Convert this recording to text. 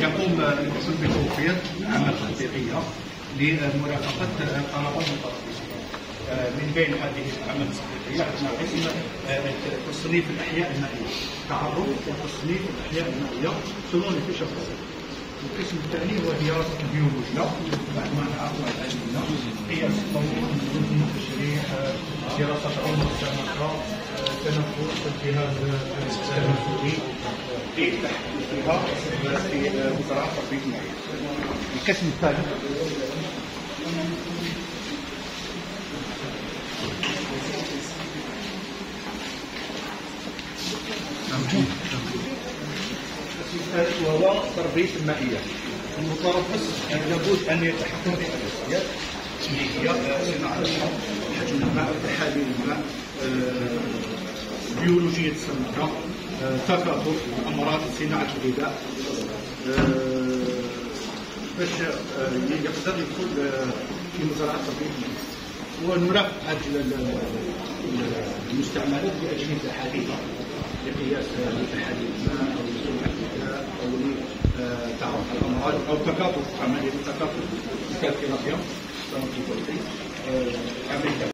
يقوم المسؤول بتوفير عمل تطبيقيه لمرافقه طلبات المتطرفين من بين هذه الاعمال التطبيقية عندنا قسم تصنيف الأحياء المائية تعرف وتصنيف الأحياء المائية شنو في شخص. القسم الثاني هو دراسه البيولوجيا ما نعرفوا العلمية. قياس نظم التشريح دراسة عمر السمكه تنفس الجهاز التنفسي في تحت فيها في مزرعه تربيه المعيش القسم الثالث الثالث وهو تربية المائية. المتربص لابد أن يتحكم في الأساسيات اللي هي صناعة الحب حجم الماء تحاليل الماء بيولوجية السمكة تكاثر الأمراض صناعة الغذاء. باش يقدر يدخل في تربية المائية ونرافق هذه المستعملات بأجهزة حديثة لقياس تحاليل الماء أو سرعة الغذاء أو لتعرف الأمراض أو تكاثر عملية التكاثر كالكيرابيا عملية